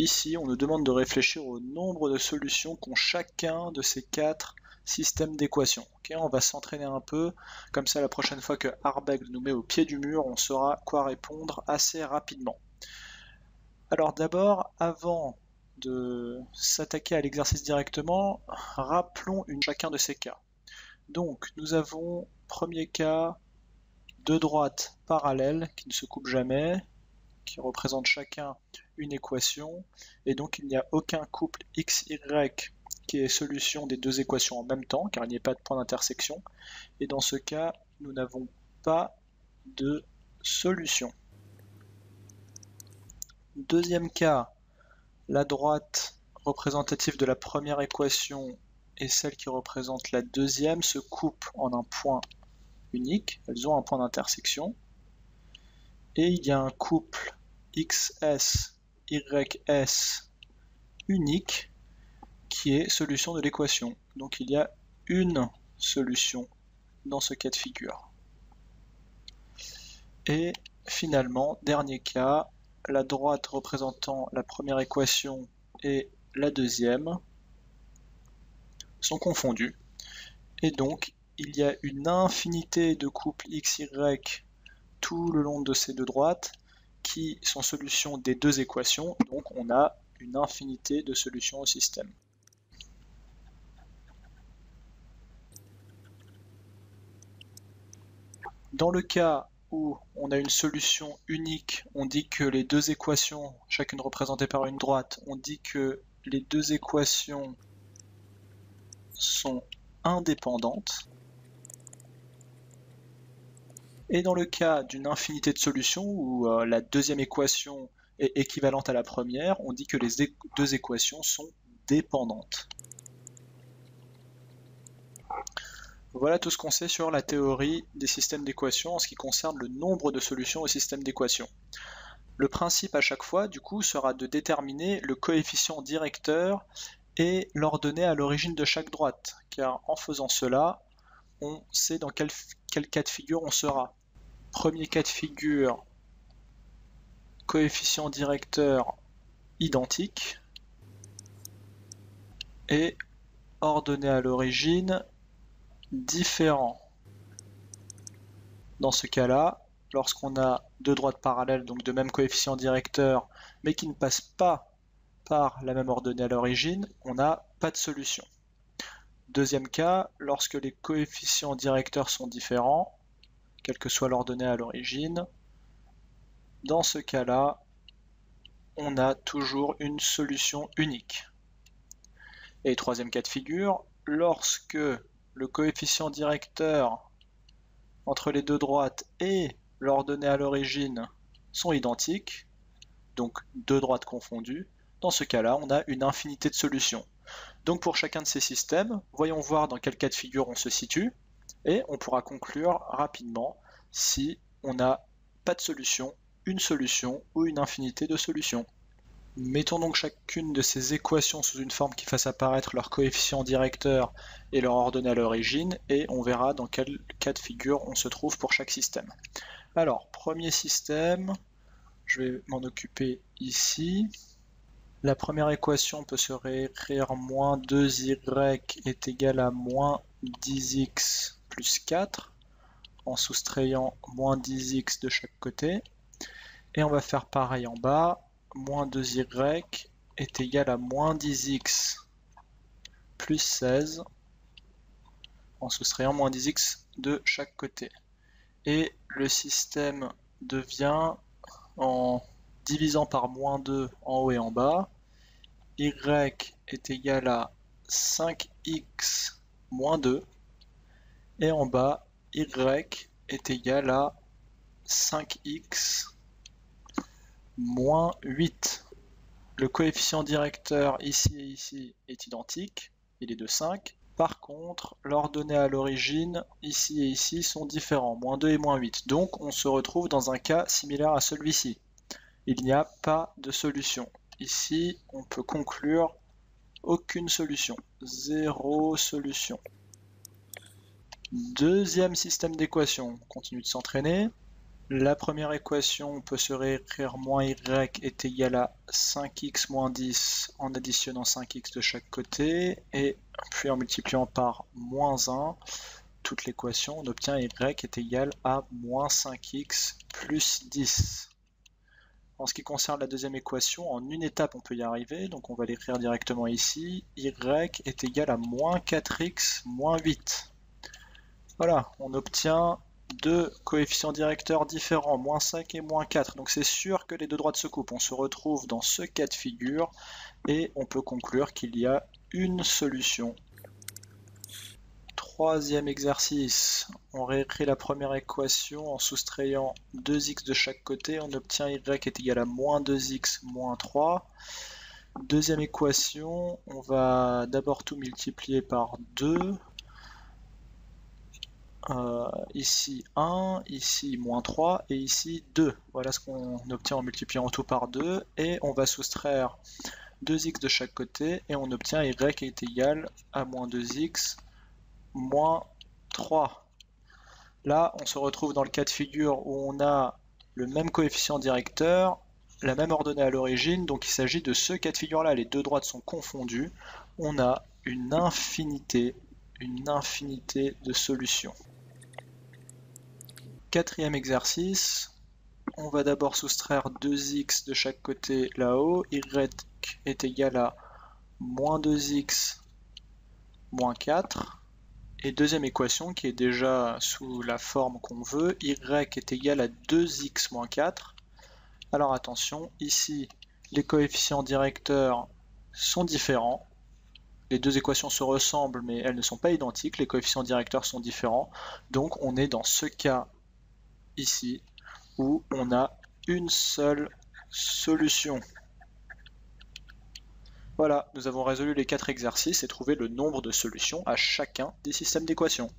ici, on nous demande de réfléchir au nombre de solutions qu'ont chacun de ces quatre systèmes d'équations. on va s'entraîner un peu, comme ça la prochaine fois que Arbeck nous met au pied du mur, on saura quoi répondre assez rapidement. Alors d'abord, avant de s'attaquer à l'exercice directement, rappelons chacun de ces cas. Donc nous avons premier cas, deux droites parallèles qui ne se coupent jamais, qui représentent chacun une équation, et donc il n'y a aucun couple xy qui est solution des deux équations en même temps, car il n'y a pas de point d'intersection, et dans ce cas, nous n'avons pas de solution. Deuxième cas, la droite représentative de la première équation et celle qui représente la deuxième. Se coupent en un point unique, elles ont un point d'intersection, et il y a un couple XS, YS unique qui est solution de l'équation. Donc il y a une solution dans ce cas de figure. Et finalement, dernier cas, la droite représentant la première équation et la deuxième sont confondues. Et donc, il y a une infinité de couples XY tout le long de ces deux droites qui sont solutions des deux équations. Donc, on a une infinité de solutions au système. Dans le cas où on a une solution unique, on dit que les deux équations, chacune représentée par une droite, on dit que les deux équations sont indépendantes. Et dans le cas d'une infinité de solutions, où euh, la deuxième équation est équivalente à la première, on dit que les deux équations sont dépendantes. Voilà tout ce qu'on sait sur la théorie des systèmes d'équations en ce qui concerne le nombre de solutions au système d'équations. Le principe à chaque fois, du coup, sera de déterminer le coefficient directeur et l'ordonnée à l'origine de chaque droite, car en faisant cela, on sait dans quel, quel cas de figure on sera. Premier cas de figure, coefficient directeur identique, et ordonnée à l'origine différent. Dans ce cas-là, lorsqu'on a deux droites parallèles, donc de même coefficient directeur, mais qui ne passent pas par la même ordonnée à l'origine, on n'a pas de solution. Deuxième cas, lorsque les coefficients directeurs sont différents, quelle que soit l'ordonnée à l'origine, dans ce cas-là, on a toujours une solution unique. Et troisième cas de figure, lorsque le coefficient directeur entre les deux droites et l'ordonnée à l'origine sont identiques, donc deux droites confondues, dans ce cas-là, on a une infinité de solutions. Donc pour chacun de ces systèmes, voyons voir dans quel cas de figure on se situe, et on pourra conclure rapidement si on n'a pas de solution, une solution ou une infinité de solutions. Mettons donc chacune de ces équations sous une forme qui fasse apparaître leur coefficient directeur et leur ordonnée à l'origine, et on verra dans quel cas de figure on se trouve pour chaque système. Alors, premier système, je vais m'en occuper ici. La première équation peut se réécrire moins 2y est égal à moins 10x plus 4 en soustrayant moins 10x de chaque côté. Et on va faire pareil en bas moins 2y est égal à moins 10x plus 16 en soustrayant moins 10x de chaque côté. Et le système devient, en divisant par moins 2 en haut et en bas, y est égal à 5x moins 2, et en bas, y est égal à 5x moins 8. Le coefficient directeur ici et ici est identique, il est de 5. Par contre, l'ordonnée à l'origine, ici et ici, sont différents, moins 2 et moins 8. Donc on se retrouve dans un cas similaire à celui-ci. Il n'y a pas de solution. Ici, on peut conclure aucune solution. Zéro solution. Deuxième système d'équation. On continue de s'entraîner. La première équation peut se réécrire moins y est égal à 5x moins 10 en additionnant 5x de chaque côté et puis en multipliant par moins 1 toute l'équation, on obtient y est égal à moins 5x plus 10. En ce qui concerne la deuxième équation, en une étape on peut y arriver, donc on va l'écrire directement ici. y est égal à moins 4x moins 8. Voilà, on obtient deux coefficients directeurs différents, moins 5 et moins 4. Donc c'est sûr que les deux droites se coupent. On se retrouve dans ce cas de figure et on peut conclure qu'il y a une solution. Troisième exercice, on réécrit la première équation en soustrayant 2x de chaque côté. On obtient y est égal à moins 2x moins 3. Deuxième équation, on va d'abord tout multiplier par 2. Euh, ici 1, ici moins 3 et ici 2. Voilà ce qu'on obtient en multipliant tout par 2 et on va soustraire 2x de chaque côté et on obtient y est égal à moins 2x moins 3. Là, on se retrouve dans le cas de figure où on a le même coefficient directeur, la même ordonnée à l'origine, donc il s'agit de ce cas de figure-là, les deux droites sont confondues, on a une infinité, une infinité de solutions. Quatrième exercice, on va d'abord soustraire 2x de chaque côté là-haut, y est égal à moins 2x moins 4. Et deuxième équation qui est déjà sous la forme qu'on veut, y est égal à 2x moins 4. Alors attention, ici les coefficients directeurs sont différents. Les deux équations se ressemblent mais elles ne sont pas identiques, les coefficients directeurs sont différents. Donc on est dans ce cas ici où on a une seule solution. Voilà, nous avons résolu les quatre exercices et trouvé le nombre de solutions à chacun des systèmes d'équations.